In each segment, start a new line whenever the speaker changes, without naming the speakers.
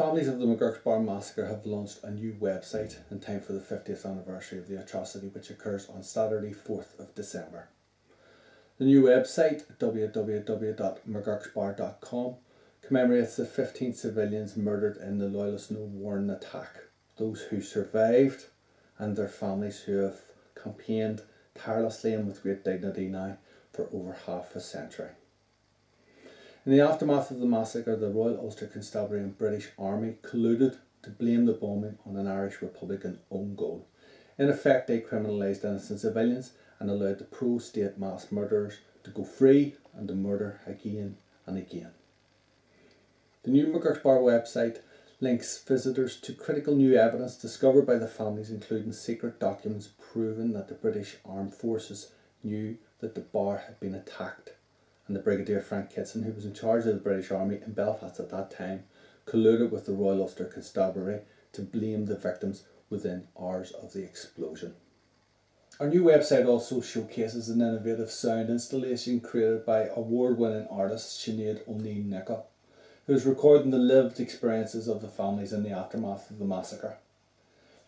families of the McGurk's Bar massacre have launched a new website in time for the 50th anniversary of the atrocity which occurs on Saturday 4th of December. The new website, www.mcgurksbar.com, commemorates the 15 civilians murdered in the Loyalist No Warning attack, those who survived and their families who have campaigned tirelessly and with great dignity now for over half a century. In the aftermath of the massacre, the Royal Ulster Constabulary and British Army colluded to blame the bombing on an Irish Republican own goal. In effect, they criminalised innocent civilians and allowed the pro state mass murderers to go free and to murder again and again. The new McGurk's Bar website links visitors to critical new evidence discovered by the families, including secret documents proving that the British Armed Forces knew that the bar had been attacked, and the Brigadier Frank Kitson, who was in charge of the British Army in Belfast at that time, colluded with the Royal Ulster Constabulary to blame the victims within hours of the explosion. Our new website also showcases an innovative sound installation created by award-winning artist Sinead O'Neill Nicholl, who is recording the lived experiences of the families in the aftermath of the massacre.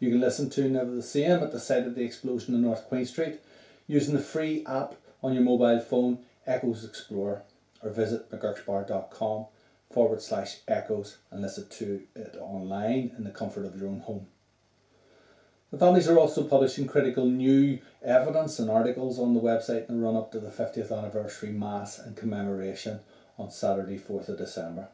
You can listen to Never the Same at the site of the explosion in North Queen Street using the free app on your mobile phone, Echoes Explorer, or visit mcgurksbar.com forward slash echoes and listen to it online in the comfort of your own home. The families are also publishing critical new evidence and articles on the website in the run up to the 50th anniversary Mass and commemoration on Saturday, 4th of December.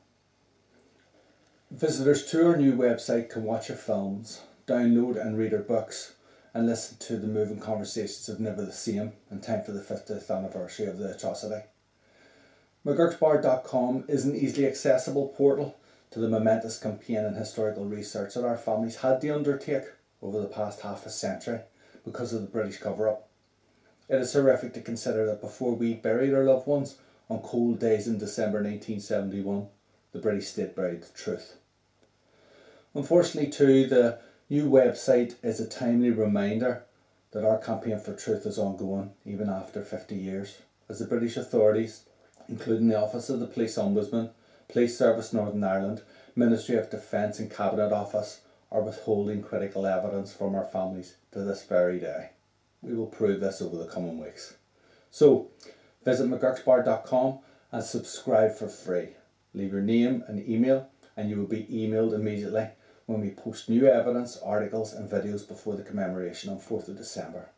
Visitors to our new website can watch our films, download and read our books, and listen to the moving conversations of Never the Same in time for the 50th anniversary of the atrocity. McGurksbar.com is an easily accessible portal to the momentous campaign and historical research that our families had to undertake over the past half a century because of the British cover up. It is horrific to consider that before we buried our loved ones on cold days in December 1971, the British state buried the truth. Unfortunately, too, the new website is a timely reminder that our campaign for truth is ongoing even after 50 years, as the British authorities, including the Office of the Police Ombudsman, Police Service Northern Ireland, Ministry of Defence and Cabinet Office, are withholding critical evidence from our families to this very day. We will prove this over the coming weeks. So, visit mcgurksbar.com and subscribe for free. Leave your name and email, and you will be emailed immediately when we post new evidence, articles, and videos before the commemoration on 4th of December.